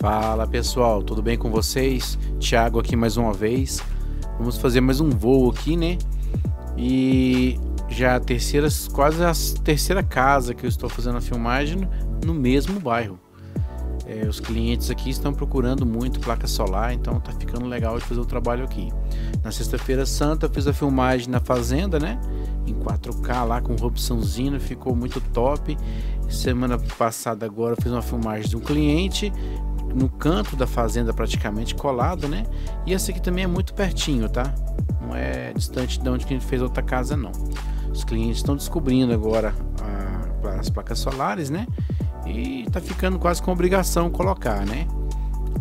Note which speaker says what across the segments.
Speaker 1: Fala pessoal, tudo bem com vocês? Thiago aqui mais uma vez. Vamos fazer mais um voo aqui, né? E já a terceira, quase a terceira casa que eu estou fazendo a filmagem no mesmo bairro. É, os clientes aqui estão procurando muito placa solar, então tá ficando legal de fazer o trabalho aqui. Na sexta-feira santa eu fiz a filmagem na fazenda, né? Em 4K lá com Robsonzinho, ficou muito top. Semana passada agora eu fiz uma filmagem de um cliente no canto da fazenda praticamente colado, né? E esse aqui também é muito pertinho, tá? Não é distante de onde a gente fez outra casa não. Os clientes estão descobrindo agora a, as placas solares, né? E tá ficando quase com obrigação colocar, né?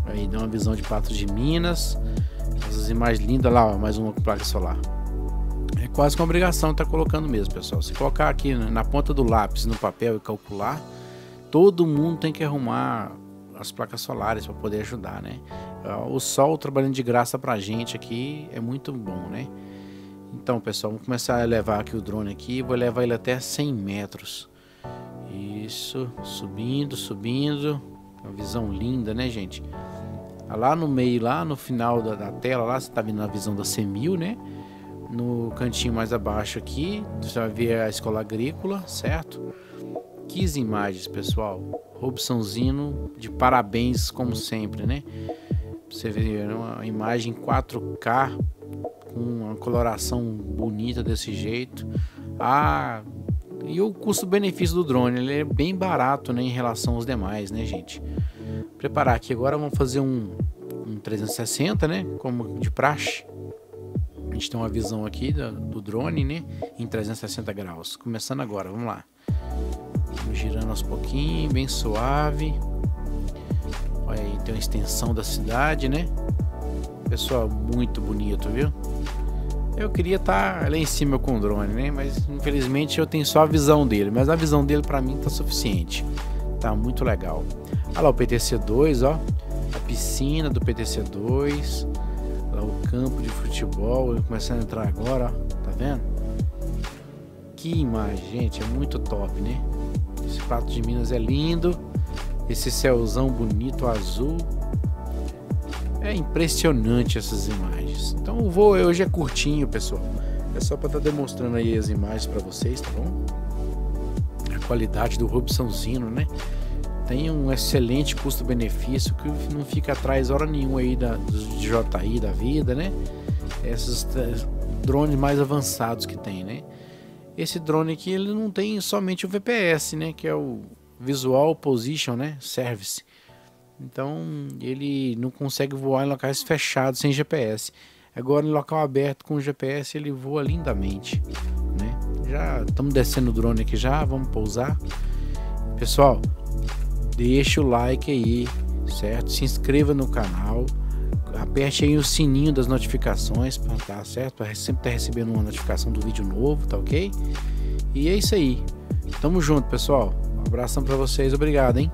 Speaker 1: Aí dá uma visão de Patos de Minas. Essas imagens lindas lá, ó, mais uma placa solar. É quase com obrigação tá colocando mesmo, pessoal. Se colocar aqui na ponta do lápis no papel e calcular, todo mundo tem que arrumar as placas solares para poder ajudar, né? O sol trabalhando de graça para a gente aqui é muito bom, né? Então, pessoal, vamos começar a levar aqui o drone aqui, vou levar ele até 100 metros. Isso, subindo, subindo. Uma visão linda, né, gente? Ah, lá no meio, lá no final da, da tela, lá você tá vendo a visão da CEMIL, né? No cantinho mais abaixo aqui, você vai ver a escola agrícola, certo? 15 imagens, pessoal. Robsonzino de parabéns, como sempre, né? Você vê uma imagem 4K com uma coloração bonita desse jeito. Ah, e o custo-benefício do drone, ele é bem barato, né, em relação aos demais, né, gente? Preparar aqui agora, vamos fazer um, um 360, né, como de praxe. A gente tem uma visão aqui do, do drone, né, em 360 graus. Começando agora, vamos lá. Vamos girando aos pouquinhos, bem suave. Olha aí, tem uma extensão da cidade, né? Pessoal, muito bonito, viu? Eu queria estar tá lá em cima com o drone, né? Mas infelizmente eu tenho só a visão dele. Mas a visão dele para mim tá suficiente. Tá muito legal. Olha lá o PTC2, ó. A piscina do PTC2. Lá o campo de futebol. Começando a entrar agora, ó. Tá vendo? Que imagem, gente. É muito top, né? Prato de Minas é lindo. Esse céuzão bonito azul. É impressionante essas imagens. Então o voo hoje é curtinho, pessoal. É só para estar tá demonstrando aí as imagens para vocês, tá bom? A qualidade do Robsonzino, né? Tem um excelente custo-benefício que não fica atrás hora nenhuma aí da, dos DJI da vida, né? Esses eh, drones mais avançados que tem, né? Esse drone aqui ele não tem somente o VPS, né, que é o Visual Position, né, Service. Então ele não consegue voar em locais fechados sem GPS. Agora em local aberto com GPS ele voa lindamente, né? Já estamos descendo o drone aqui já, vamos pousar. Pessoal, deixa o like aí, certo? Se inscreva no canal aperte aí o sininho das notificações para tá certo? Para sempre estar tá recebendo uma notificação do vídeo novo, tá ok? E é isso aí. Tamo junto, pessoal. Um abração para vocês, obrigado, hein?